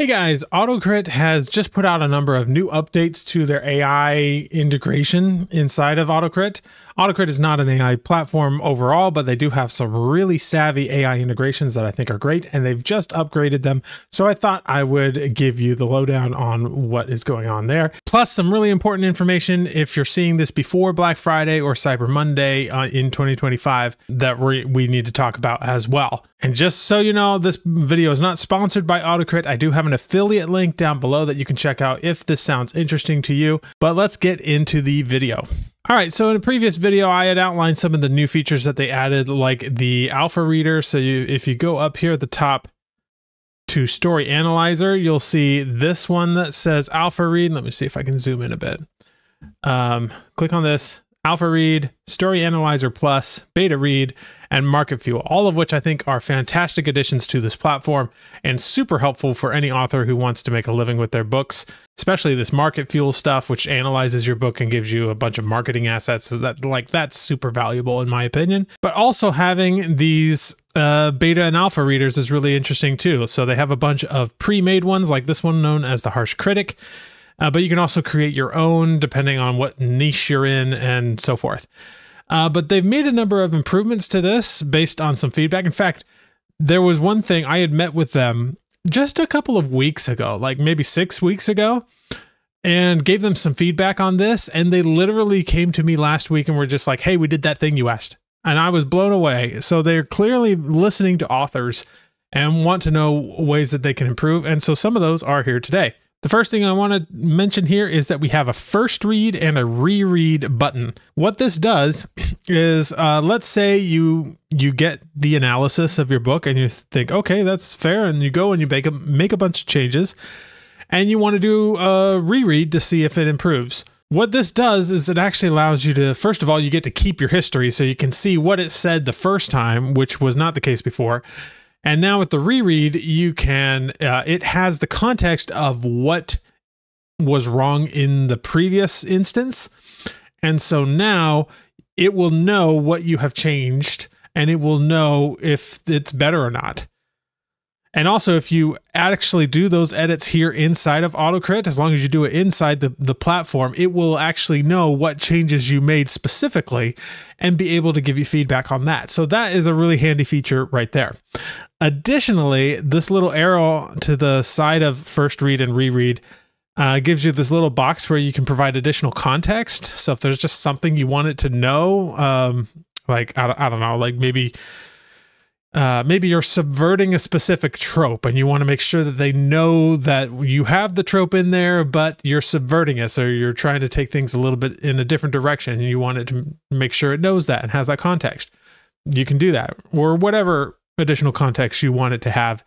Hey guys, AutoCrit has just put out a number of new updates to their AI integration inside of AutoCrit. AutoCrit is not an AI platform overall, but they do have some really savvy AI integrations that I think are great, and they've just upgraded them. So I thought I would give you the lowdown on what is going on there. Plus, some really important information if you're seeing this before Black Friday or Cyber Monday uh, in 2025 that we, we need to talk about as well. And just so you know, this video is not sponsored by AutoCrit. I do have an affiliate link down below that you can check out if this sounds interesting to you. But let's get into the video. All right, so in a previous video, I had outlined some of the new features that they added, like the alpha reader. So you, if you go up here at the top to story analyzer, you'll see this one that says alpha read. Let me see if I can zoom in a bit. Um, click on this Alpha Read, Story Analyzer Plus, Beta Read, and Market Fuel, all of which I think are fantastic additions to this platform and super helpful for any author who wants to make a living with their books, especially this Market Fuel stuff, which analyzes your book and gives you a bunch of marketing assets. So that like that's super valuable in my opinion. But also having these uh, beta and alpha readers is really interesting too. So they have a bunch of pre-made ones like this one known as the Harsh Critic uh, but you can also create your own depending on what niche you're in and so forth. Uh, but they've made a number of improvements to this based on some feedback. In fact, there was one thing I had met with them just a couple of weeks ago, like maybe six weeks ago, and gave them some feedback on this. And they literally came to me last week and were just like, hey, we did that thing you asked. And I was blown away. So they're clearly listening to authors and want to know ways that they can improve. And so some of those are here today. The first thing I want to mention here is that we have a first read and a reread button. What this does is, uh, let's say you you get the analysis of your book and you think, okay, that's fair, and you go and you make a make a bunch of changes, and you want to do a reread to see if it improves. What this does is it actually allows you to, first of all, you get to keep your history so you can see what it said the first time, which was not the case before. And now with the reread, you can, uh, it has the context of what was wrong in the previous instance. And so now it will know what you have changed and it will know if it's better or not. And also, if you actually do those edits here inside of AutoCrit, as long as you do it inside the, the platform, it will actually know what changes you made specifically and be able to give you feedback on that. So that is a really handy feature right there. Additionally, this little arrow to the side of first read and reread uh, gives you this little box where you can provide additional context. So if there's just something you want it to know, um, like I, I don't know, like maybe uh, maybe you're subverting a specific trope and you want to make sure that they know that you have the trope in there, but you're subverting it. So you're trying to take things a little bit in a different direction and you want it to make sure it knows that and has that context. You can do that or whatever additional context you want it to have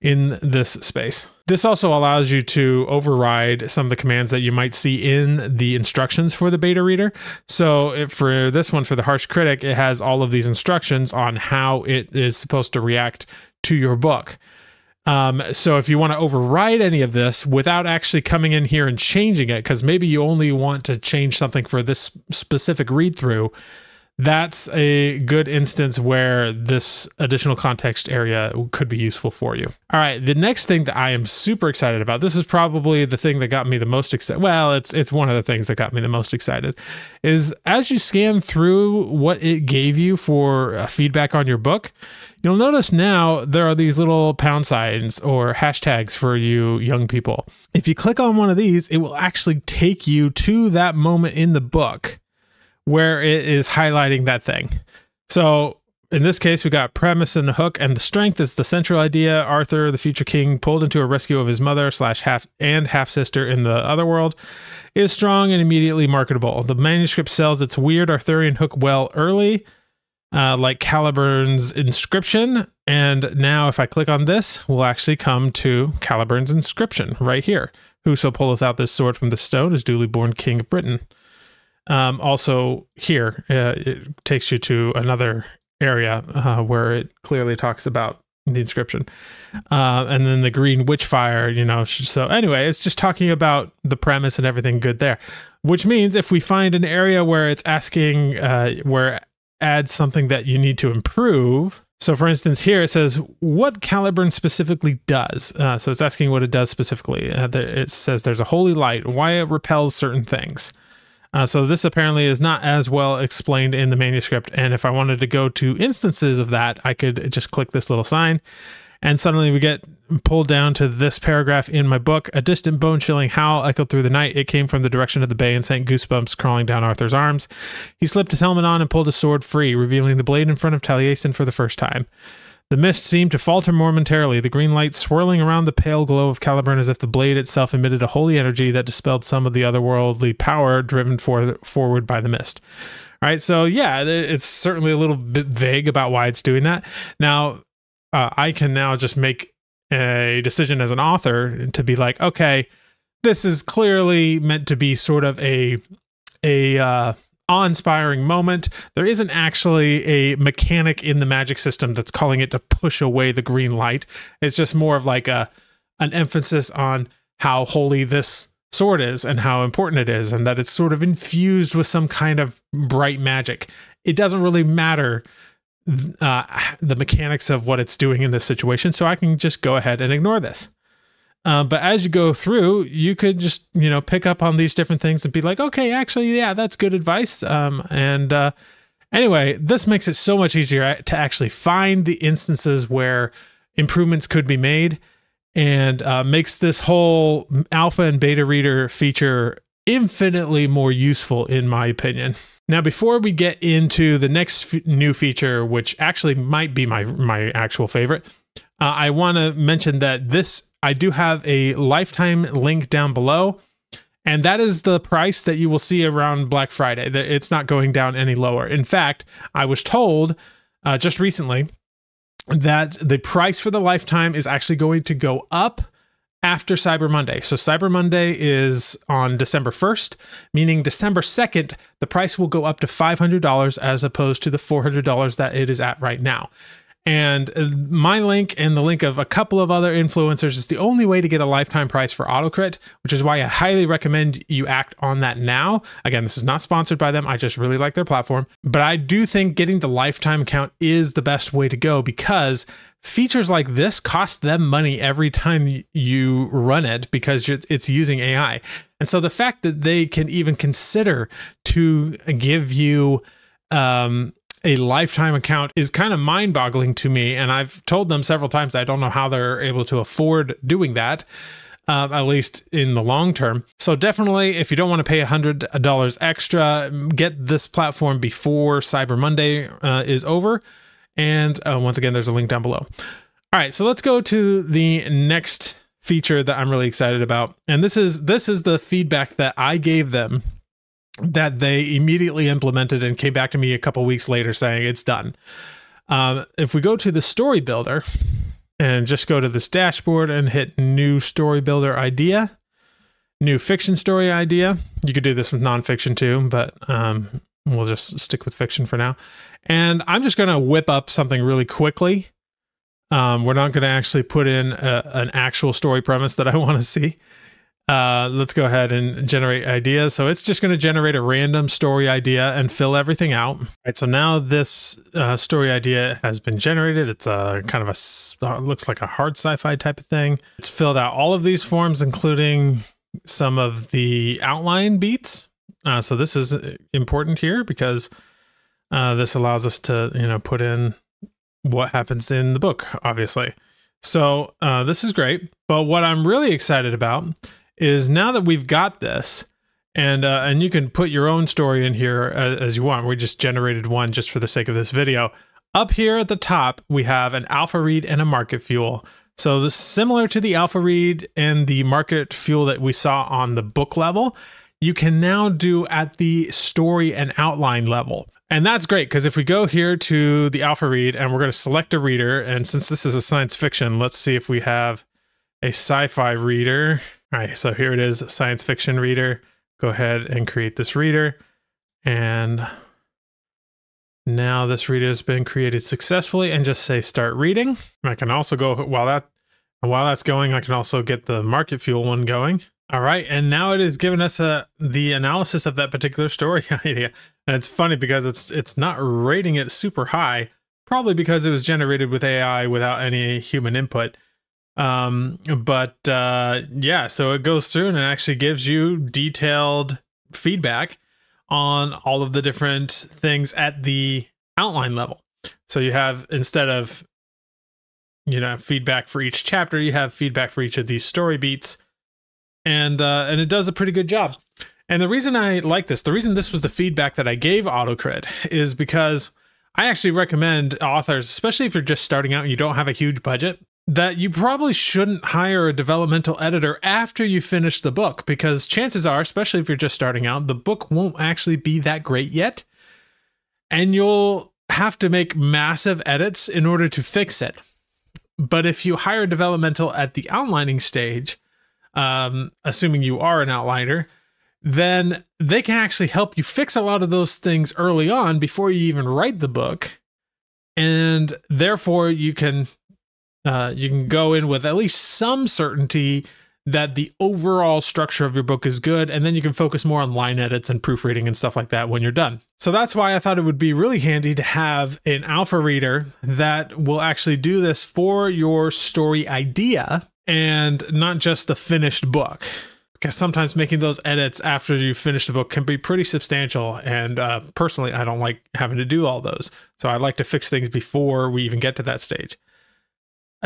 in this space. This also allows you to override some of the commands that you might see in the instructions for the beta reader. So for this one, for the harsh critic, it has all of these instructions on how it is supposed to react to your book. Um, so if you want to override any of this without actually coming in here and changing it, because maybe you only want to change something for this specific read through, that's a good instance where this additional context area could be useful for you. All right, the next thing that I am super excited about. This is probably the thing that got me the most excited. Well, it's it's one of the things that got me the most excited is as you scan through what it gave you for uh, feedback on your book, you'll notice now there are these little pound signs or hashtags for you young people. If you click on one of these, it will actually take you to that moment in the book where it is highlighting that thing. So in this case, we got premise and the hook, and the strength is the central idea. Arthur, the future king, pulled into a rescue of his mother slash half and half sister in the other world, is strong and immediately marketable. The manuscript sells its weird Arthurian hook well early, uh, like Caliburn's inscription. And now, if I click on this, we'll actually come to Caliburn's inscription right here. Whoso pulleth out this sword from the stone is duly born king of Britain. Um, also, here uh, it takes you to another area uh, where it clearly talks about the inscription. Uh, and then the green witch fire. you know. So, anyway, it's just talking about the premise and everything good there, which means if we find an area where it's asking, uh, where adds something that you need to improve, So, for instance, here it says what Caliburn specifically does. Uh, so, it's asking what it does specifically. Uh, it says there's a holy light, why it repels certain things. Uh, so, this apparently is not as well explained in the manuscript. And if I wanted to go to instances of that, I could just click this little sign and suddenly we get pulled down to this paragraph in my book a distant bone chilling howl echoed through the night it came from the direction of the bay and sent goosebumps crawling down arthur's arms he slipped his helmet on and pulled his sword free revealing the blade in front of taliesin for the first time the mist seemed to falter momentarily, the green light swirling around the pale glow of Caliburn as if the blade itself emitted a holy energy that dispelled some of the otherworldly power driven for, forward by the mist. All right, so yeah, it's certainly a little bit vague about why it's doing that. Now, uh, I can now just make a decision as an author to be like, okay, this is clearly meant to be sort of a a uh, awe-inspiring moment. There isn't actually a mechanic in the magic system that's calling it to push away the green light. It's just more of like a an emphasis on how holy this sword is and how important it is, and that it's sort of infused with some kind of bright magic. It doesn't really matter uh, the mechanics of what it's doing in this situation. So I can just go ahead and ignore this. Uh, but as you go through, you could just you know pick up on these different things and be like, okay, actually, yeah, that's good advice. Um, and uh, anyway, this makes it so much easier to actually find the instances where improvements could be made, and uh, makes this whole alpha and beta reader feature infinitely more useful, in my opinion. Now, before we get into the next new feature, which actually might be my my actual favorite, uh, I want to mention that this I do have a lifetime link down below, and that is the price that you will see around Black Friday. It's not going down any lower. In fact, I was told uh, just recently that the price for the lifetime is actually going to go up after Cyber Monday. So Cyber Monday is on December 1st, meaning December 2nd, the price will go up to $500 as opposed to the $400 that it is at right now. And uh, my link and the link of a couple of other influencers is the only way to get a lifetime price for AutoCrit, which is why I highly recommend you act on that now. Again, this is not sponsored by them. I just really like their platform. But I do think getting the lifetime account is the best way to go because features like this cost them money every time you run it because it's using AI. And so the fact that they can even consider to give you um, a lifetime account is kind of mind boggling to me. And I've told them several times I don't know how they're able to afford doing that. Uh, at least in the long term. So definitely, if you don't want to pay $100 extra, get this platform before Cyber Monday uh, is over. And uh, once again, there's a link down below. All right, so let's go to the next feature that I'm really excited about. And this is this is the feedback that I gave them that they immediately implemented and came back to me a couple weeks later saying it's done. Um, if we go to the story builder and just go to this dashboard and hit new story builder idea, new fiction story idea, you could do this with nonfiction too, but um, we'll just stick with fiction for now. And I'm just going to whip up something really quickly. Um, we're not going to actually put in a, an actual story premise that I want to see. Uh, let's go ahead and generate ideas. So it's just going to generate a random story idea and fill everything out. Right. So now this uh, story idea has been generated. It's a kind of a uh, looks like a hard sci-fi type of thing. It's filled out all of these forms, including some of the outline beats. Uh, so this is important here because uh, this allows us to you know put in what happens in the book, obviously. So uh, this is great. But what I'm really excited about is now that we've got this, and uh, and you can put your own story in here as, as you want. We just generated one just for the sake of this video. Up here at the top, we have an alpha read and a market fuel. So this similar to the alpha read and the market fuel that we saw on the book level, you can now do at the story and outline level. And that's great because if we go here to the alpha read and we're going to select a reader, and since this is a science fiction, let's see if we have a sci-fi reader. All right, so here it is, science fiction reader. Go ahead and create this reader. And now this reader has been created successfully and just say start reading. I can also go while that while that's going, I can also get the market fuel one going. All right, and now it is giving us a uh, the analysis of that particular story idea. And it's funny because it's it's not rating it super high, probably because it was generated with AI without any human input. Um, but uh, yeah, so it goes through and it actually gives you detailed feedback on all of the different things at the outline level. So you have instead of you know feedback for each chapter, you have feedback for each of these story beats, and uh, and it does a pretty good job. And the reason I like this, the reason this was the feedback that I gave AutoCrit is because I actually recommend authors, especially if you're just starting out and you don't have a huge budget, that you probably shouldn't hire a developmental editor after you finish the book because chances are, especially if you're just starting out, the book won't actually be that great yet. And you'll have to make massive edits in order to fix it. But if you hire developmental at the outlining stage, um, assuming you are an outliner, then they can actually help you fix a lot of those things early on before you even write the book. And therefore, you can uh, you can go in with at least some certainty that the overall structure of your book is good, and then you can focus more on line edits and proofreading and stuff like that when you're done. So that's why I thought it would be really handy to have an alpha reader that will actually do this for your story idea and not just the finished book. Because sometimes making those edits after you finish the book can be pretty substantial. And uh, personally, I don't like having to do all those. So I like to fix things before we even get to that stage.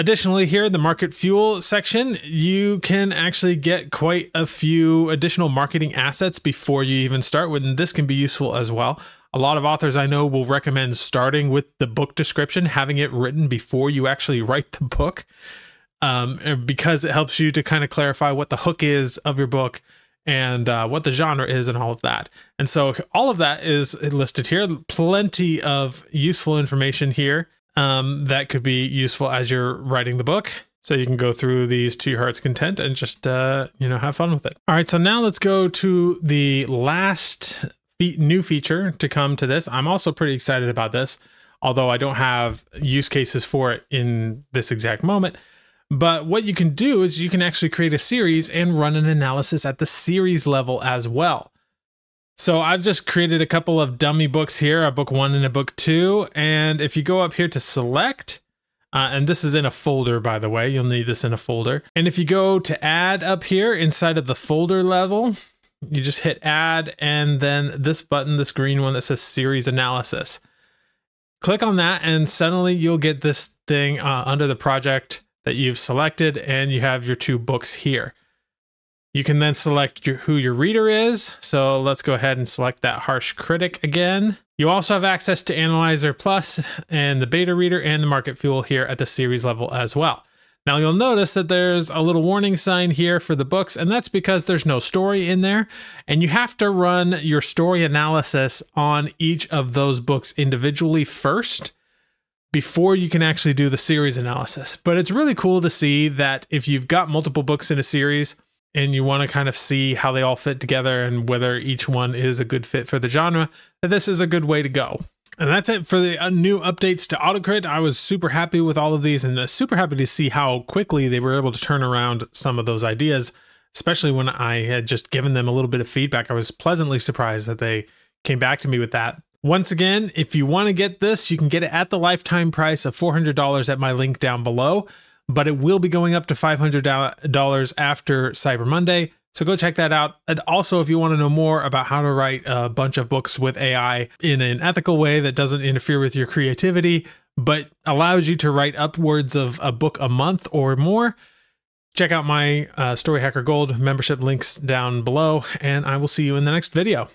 Additionally, here in the market fuel section, you can actually get quite a few additional marketing assets before you even start with, and this can be useful as well. A lot of authors I know will recommend starting with the book description, having it written before you actually write the book, um, because it helps you to kind of clarify what the hook is of your book and uh, what the genre is and all of that. And so all of that is listed here. Plenty of useful information here um, that could be useful as you're writing the book. So you can go through these to your heart's content and just uh, you know have fun with it. All right, so now let's go to the last fe new feature to come to this. I'm also pretty excited about this, although I don't have use cases for it in this exact moment. But what you can do is you can actually create a series and run an analysis at the series level as well. So I've just created a couple of dummy books here, a book one and a book two. And if you go up here to select, uh, and this is in a folder, by the way, you'll need this in a folder. And if you go to add up here inside of the folder level, you just hit add and then this button, this green one that says series analysis. Click on that and suddenly you'll get this thing uh, under the project that you've selected and you have your two books here. You can then select your, who your reader is. So let's go ahead and select that harsh critic again. You also have access to Analyzer Plus and the beta reader and the market fuel here at the series level as well. Now you'll notice that there's a little warning sign here for the books, and that's because there's no story in there, and you have to run your story analysis on each of those books individually first before you can actually do the series analysis. But it's really cool to see that if you've got multiple books in a series, and you want to kind of see how they all fit together and whether each one is a good fit for the genre, this is a good way to go. And that's it for the uh, new updates to AutoCrit. I was super happy with all of these and uh, super happy to see how quickly they were able to turn around some of those ideas, especially when I had just given them a little bit of feedback. I was pleasantly surprised that they came back to me with that. Once again, if you want to get this, you can get it at the lifetime price of $400 at my link down below but it will be going up to $500 after Cyber Monday. So go check that out. And also, if you want to know more about how to write a bunch of books with AI in an ethical way that doesn't interfere with your creativity, but allows you to write upwards of a book a month or more, check out my uh, Story Hacker Gold membership links down below, and I will see you in the next video.